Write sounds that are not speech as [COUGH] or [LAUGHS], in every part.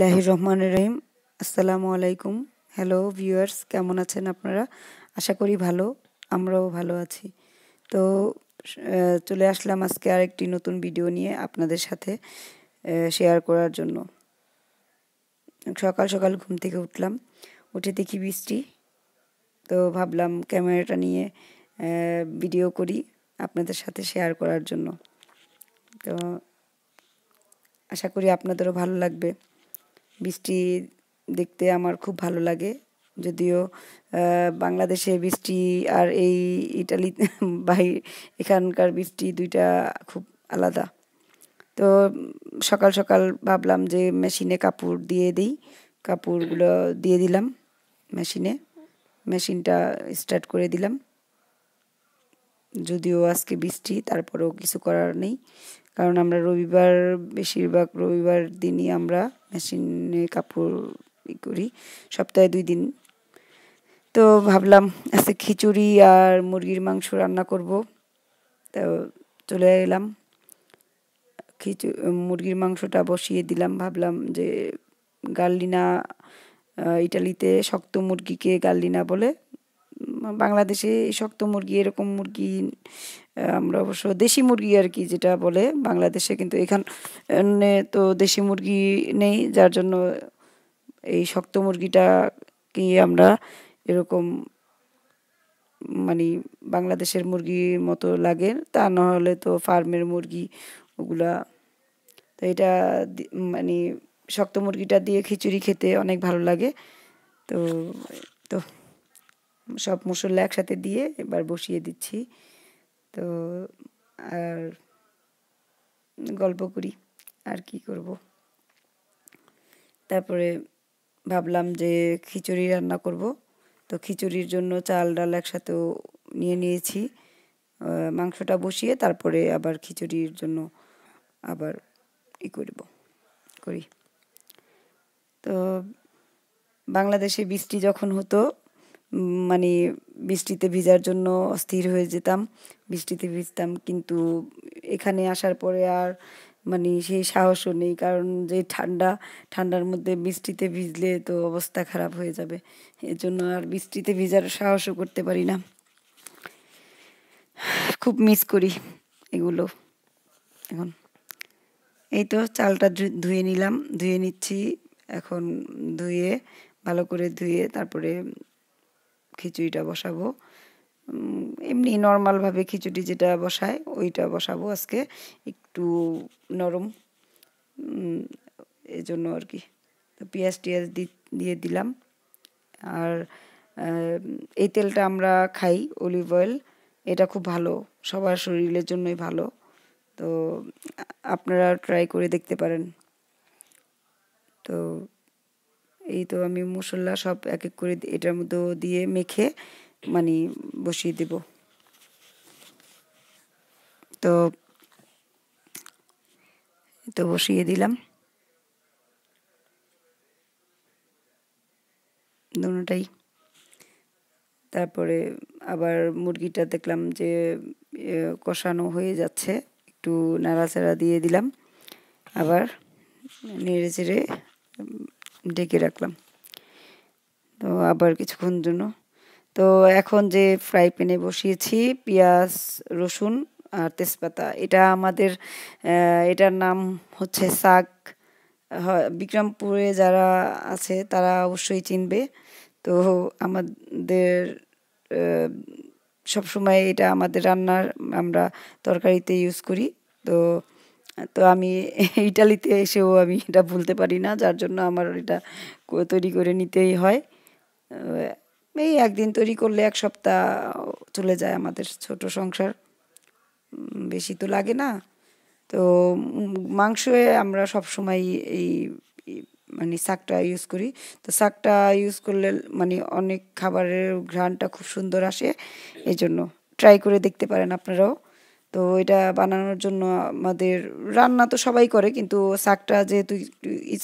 লাহির রহমান রহিম। আসসালামু আলাইকুম। Hello viewers কেমন আছেন আপনারা? আশা করি ভালো, আমরাও ভালো আছি। তো চলে আসলাম আজকে আরেকটি নতুন ভিডিও নিয়ে আপনাদের সাথে শেয়ার করার জন্য। সকাল সকাল ঘুম থেকে উঠলাম, উঠে দেখি বৃষ্টি। তো ভাবলাম ক্যামেরাটা নিয়ে ভিডিও করি আপনাদের সাথে শেয়ার করার জন্য। তো, আশা করি আপনাদেরও ভালো লাগবে। বৃষ্টি দেখতে আমার খুব ভালো লাগে। যদিও বাংলাদেশে বৃষ্টি আর এই ইটালি [LAUGHS] বাই এখানকার বৃষ্টি দুইটা খুব আলাদা। তো সকাল সকাল ভাবলাম যে মেশিনে কাপড় দিয়ে দিই। কাপড়গুলো দিয়ে দিলাম মেশিনে। মেশিনটা স্টার্ট করে দিলাম। যদিও আজকে বৃষ্টি, তারপরেও কিছু করার নেই। কারণ আমরা রবিবার, বেশিরভাগ রবিবার দিনই আমরা মেশিনে কাপড় ই করি, সপ্তাহে দুই দিন। তো ভাবলাম আজকে খিচুড়ি আর মুরগির মাংস রান্না করব। তো চলে এলাম। খিচু, মুরগির মাংসটা বসিয়ে দিলাম। ভাবলাম যে গার্লিনা ইটালিতে শক্ত মুরগিকে গার্লিনা বলে বাংলাদেশে শক্ত মুরগি, এরকম মুরগি আমরা অবশ্য দেশি মুরগি আর কি যেটা বলে বাংলাদেশে, কিন্তু এখানে তো দেশি মুরগি নেই, যার জন্য এই শক্ত মুরগিটাকে আমরা এরকম মানে বাংলাদেশের মুরগির মতো লাগে, তা নাহলে তো ফার্মের মুরগি ওগুলা। তো এটা মানে শক্ত মুরগিটা দিয়ে খিচুড়ি খেতে অনেক ভালো লাগে। তো তো সব মশলা একসাথে দিয়ে এবার বসিয়ে দিচ্ছি। তো আর গল্প করি, আর কি করব। তারপরে ভাবলাম যে খিচুড়ি রান্না করব। তো খিচুড়ির জন্য চাল, ডাল একসাথেও নিয়ে নিয়েছি। মাংসটা বসিয়ে তারপরে আবার খিচুড়ির জন্য আবার ই করব, করি। তো বাংলাদেশে বৃষ্টি যখন হতো মানে বৃষ্টিতে ভিজার জন্য অস্থির হয়ে যেতাম। বৃষ্টিতে ভিজতাম কিন্তু এখানে আসার পরে আর মানে সেই সাহসও নেই, কারণ যে ঠান্ডা, ঠান্ডার মধ্যে বৃষ্টিতে ভিজলে তো অবস্থা খারাপ হয়ে যাবে। এর জন্য আর বৃষ্টিতে ভিজার সাহসও করতে পারি না। খুব মিস করি এগুলো। এখন এই তো চালটা ধুয়ে নিলাম, ধুয়ে নিচ্ছি। এখন ধুয়ে, ভালো করে ধুয়ে তারপরে খিচুড়িটা বসাবো। এমনি নর্মালভাবে খিচুড়ি যেটা বসায়, ওইটা বসাবো আজকে একটু নরম। এজন্য আর কি। তো পেঁয়াজ টিয়াজ দিয়ে দিলাম। আর এই তেলটা আমরা খাই অলিভ অয়েল এটা খুব ভালো, সবার শরীরের জন্যই ভালো। তো আপনারা ট্রাই করে দেখতে পারেন। তো এই তো আমি মশলা সব এক এক করে এটার মধ্যে দিয়ে মেখে মানে বসিয়ে দেব। তো তো বসিয়ে দিলাম। দুটাই তারপরে আবার মুরগিটা দেখলাম যে কষানো হয়ে যাচ্ছে। একটু নাড়াচাড়া দিয়ে দিলাম। আবার নেড়ে চেড়ে ঢেকে রাখলাম। তো আবার কিছুক্ষণ জন্য। তো এখন যে ফ্রাই প্যানে বসিয়েছি, পেঁয়াজ, রসুন আর তেজপাতা, এটা আমাদের এটার নাম হচ্ছে শাক। বিক্রমপুরে যারা আছে তারা অবশ্যই চিনবে। তো আমাদের সবসময় এটা আমাদের রান্নার আমরা তরকারিতে ইউজ করি। তো তো আমি [LAUGHS] ইটালিতে এসেও আমি এটা ভুলতে পারি না, যার জন্য আমার এটা তৈরি করে নিতেই হয়। এই একদিন তৈরি করলে এক সপ্তাহ চলে যায় আমাদের ছোট সংসার। বেশি তো লাগে না। তো মাংসে আমরা সব সময় এই মানে শাকটা ইউজ করি। তো শাকটা ইউজ করলে মানে অনেক খাবারের ঘ্রাণটা খুব সুন্দর আসে। এই জন্য ট্রাই করে দেখতে পারেন আপনারাও। তো এটা বানানোর জন্য আমাদের রান্না তো সবাই করে, কিন্তু শাকটা যেহেতু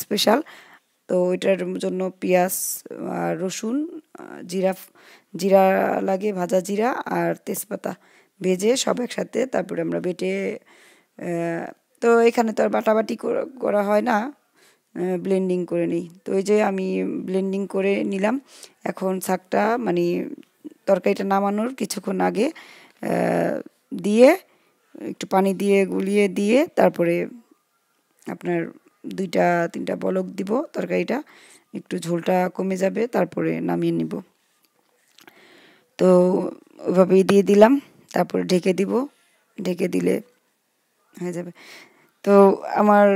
স্পেশাল তো এটার জন্য পেঁয়াজ আর রসুন জিরা জিরা লাগে, ভাজা জিরা আর তেজপাতা ভেজে সব একসাথে তারপরে আমরা বেটে তো এখানে তো আর বাটাবাটি করা হয় না ব্লেন্ডিং করে নিই। তো ওই যে আমি ব্লেন্ডিং করে নিলাম, এখন শাকটা মানে তরকারিটা নামানোর কিছুক্ষণ আগে দিয়ে একটু পানি দিয়ে গুলিয়ে দিয়ে তারপরে আপনার দুইটা, তিনটা বলক দিব তরকারিটা, একটু ঝোলটা কমে যাবে, তারপরে নামিয়ে নিব। তো ওইভাবেই দিয়ে দিলাম, তারপরে ঢেকে দিব, ঢেকে দিলে হয়ে যাবে। তো আমার,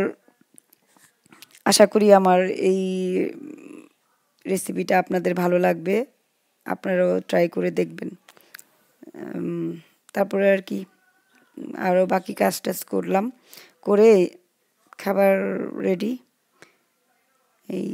আশা করি আমার এই রেসিপিটা আপনাদের ভালো লাগবে, আপনারাও ট্রাই করে দেখবেন। তারপরে আর কি আরও বাকি কাজ টাজ করলাম করে খাবার রেডি এই